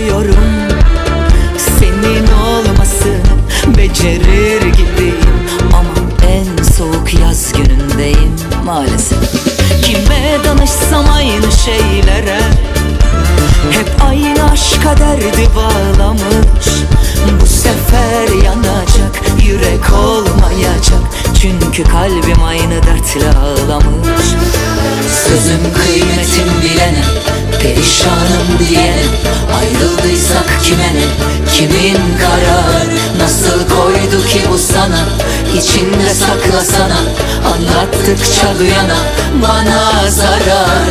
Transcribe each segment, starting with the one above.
arıyorum Senin olmasını becerir gibiyim. Ama en soğuk yaz günündeyim maalesef. Kime danışsam aynı şeylere. Hep aynı aşka derdi bağlamış. Bu sefer yanacak yürek olmayacak. Çünkü kalbim aynı dertle ağlamış. Sözüm kıymetim bilene Perişanım diyene Kimin kararı? Nasıl koydu ki bu sana? İçinde saklasana. Anlattıkça duyana Bana zarar.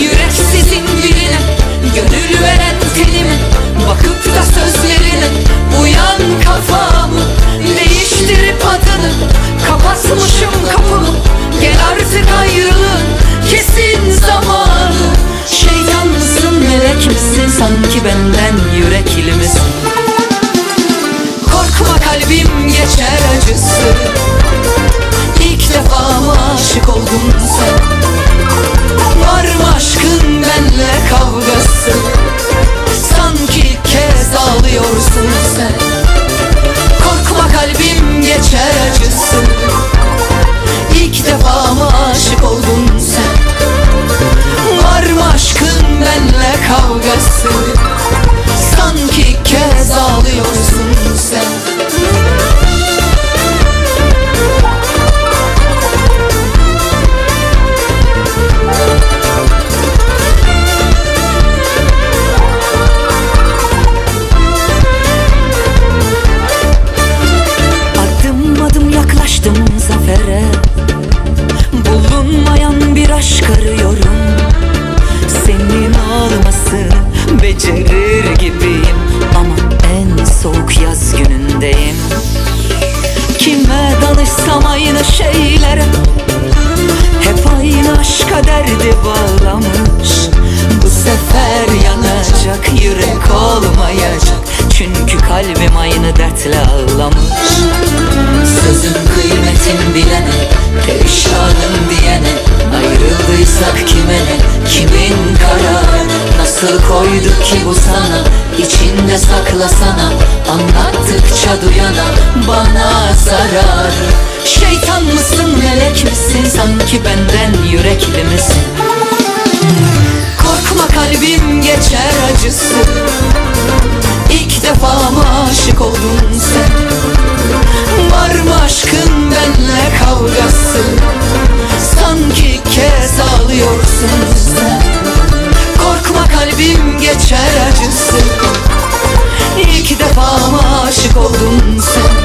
Yüreksizin birine Gönül veren tenime Bakıp da sözlerine Uyan kafamı. Değiştirip adını Kapatmışım kapımı aynı şeylere. Hep aynı aşka derdi bağlamış Bu sefer yanacak yürek olmayacak. Çünkü kalbim aynı dertle ağlamış. Sözün kıymetin bilene Perişanım diyene. Ayrıldıysak kime ne Kimin kararı? Nasıl koydu ki bu sana? İçinde saklasana. Anlattıkça duyana Bana zarar Şeytan mısın melek misin? Sanki benden yürekli misin? Korkma kalbim geçer acısı. İlk defa mı aşık oldun sen? Var mı aşkın benle kavgası? Sanki kez ağlıyorsun sen. Korkma kalbim geçer acısı. İlk defa mı aşık oldun sen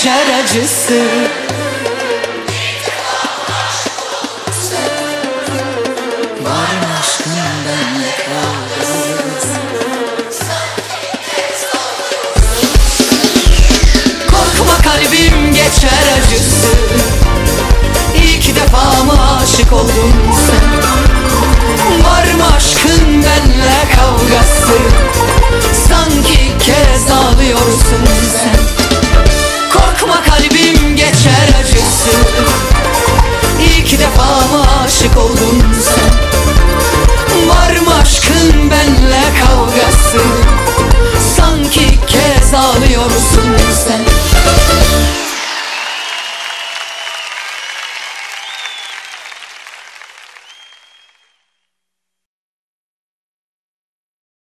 geçer acısı. Var mı aşkın benle kavgası Korkma kalbim geçer acısı. İlk defa mı aşık oldun sen? Var mı aşkın İlk defa mı aşık oldun sen? Var mı aşkın benle kavgası